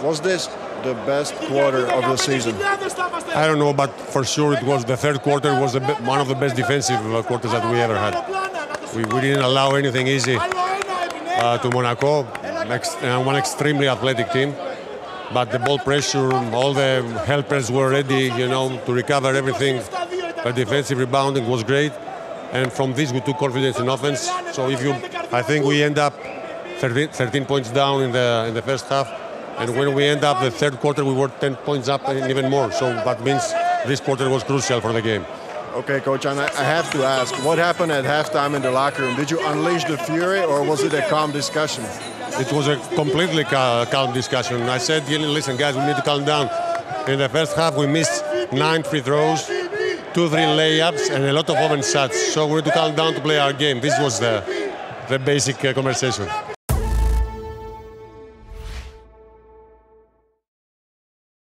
Was this the best quarter of the season? I don't know, but for sure it was the third quarter was one of the best defensive uh, quarters that we ever had. We, we didn't allow anything easy uh, to Monaco, ex- uh, one extremely athletic team. But the ball pressure, all the helpers were ready, you know, to recover everything. The defensive rebounding was great, and from this we took confidence in offense. So if you, I think we end up 13, 13 points down in the in the first half, and when we end up the third quarter, we were 10 points up and even more. So that means this quarter was crucial for the game. Okay, coach, and I have to ask, what happened at halftime in the locker room? Did you unleash the fury, or was it a calm discussion? It was a completely calm discussion. I said, listen, guys, we need to calm down. In the first half, we missed nine free throws, two, three layups, and a lot of open shots. So we need to calm down to play our game. This was the, the basic uh, conversation.